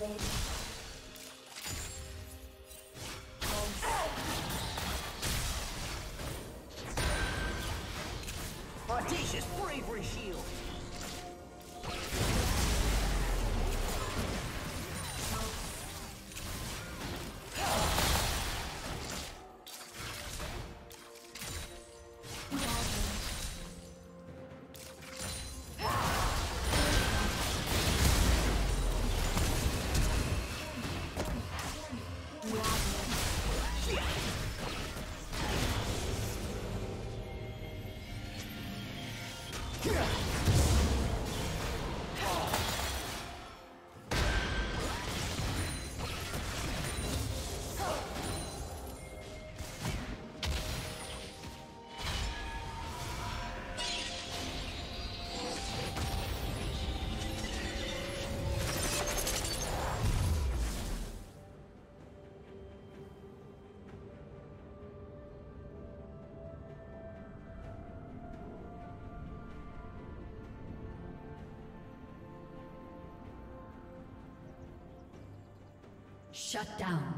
Audacious Shut down.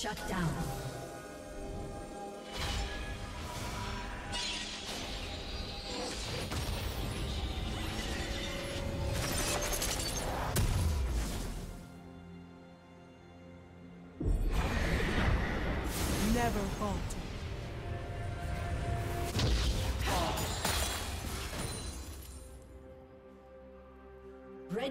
Shut down.